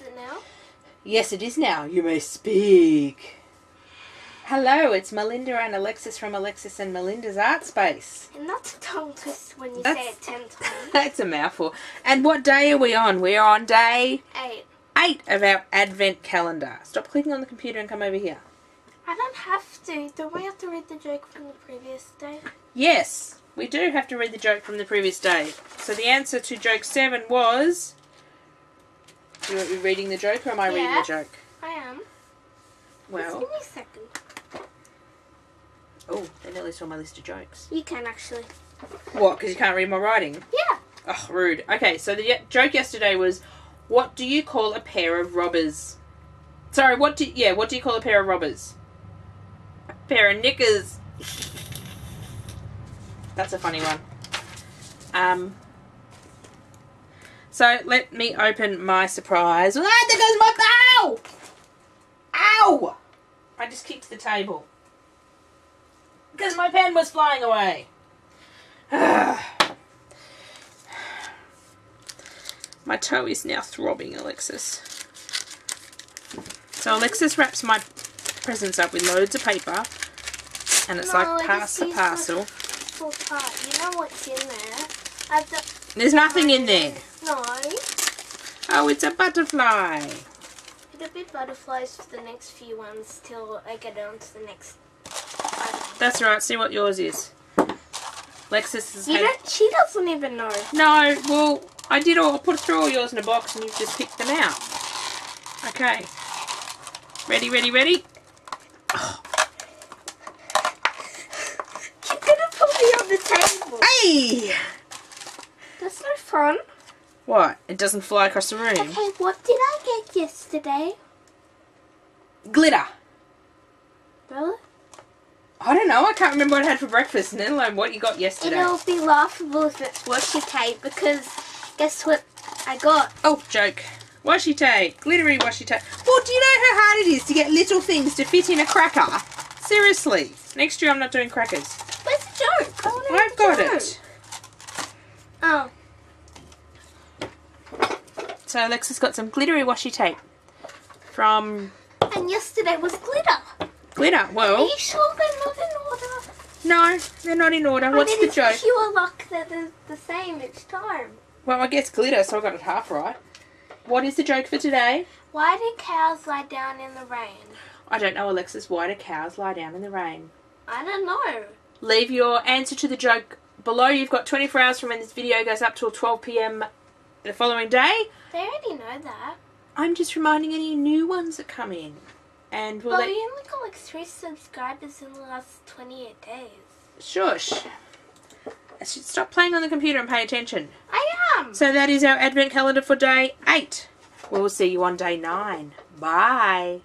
Is it now? Yes, it is now. You may speak. Hello, it's Melinda and Alexis from Alexis and Melinda's Art Space. And that's a tongue twist when you say it ten times. That's a mouthful. And what day are we on? We're on day Eight. eight of our Advent calendar. Stop clicking on the computer and come over here. I don't have to. Don't we have to read the joke from the previous day? Yes, we do have to read the joke from the previous day. So the answer to joke seven was. Do you want me reading the joke or am I reading the joke? I am. Just Well, give me a second. oh, they nearly saw my list of jokes. You can actually. What? Because you can't read my writing? Yeah. Oh, rude. Okay, so the joke yesterday was, what do you call a pair of robbers? Sorry, what do yeah, what do you call a pair of robbers? A pair of knickers. That's a funny one. Um. So let me open my surprise. Ah, there goes my ow! Ow! I just kicked the table because my pen was flying away. My toe is now throbbing, Alexis. So Alexis wraps my presents up with loads of paper, and it's No, like pass used parcel. You know what's in there? There's nothing in there. No. Oh, it's a butterfly. It'll be butterflies for the next few ones till I get on to the next. That's right. See what yours is. Alexis is. You don't. She doesn't even know. No, well, I did all. I put through all yours in a box, and you've just picked them out. Okay. Ready, ready, ready. You're gonna put me on the table. Hey! That's no fun. What? It doesn't fly across the room. Okay, what did I get yesterday? Glitter. Really? I don't know. I can't remember what I had for breakfast, let alone what you got yesterday. It'll be laughable if it's washi tape because guess what I got? Oh, joke. Washi tape. Glittery washi tape. Well, do you know how hard it is to get little things to fit in a cracker? Seriously. Next year I'm not doing crackers. Where's the joke? I wanna read I've the got joke. it. Oh, So Alexis's got some glittery washi tape from and yesterday was glitter. Glitter. Well... Are you sure they're not in order? no, they're not in order. What's I mean, the it's joke? pure luck that they're the same each time. Well, I guess glitter, so I got it half right. What is the joke for today? Why do cows lie down in the rain? I don't know, Alexis. Why do cows lie down in the rain? I don't know. Leave your answer to the joke below. You've got 24 hours from when this video goes up till 12 p.m. the following day. They already know that. I'm just reminding any new ones that come in. And we'll But let we only got like three subscribers in the last 28 days. shush. I should stop playing on the computer and pay attention. I am. So that is our advent calendar for day 8. We'll see you on day 9. Bye.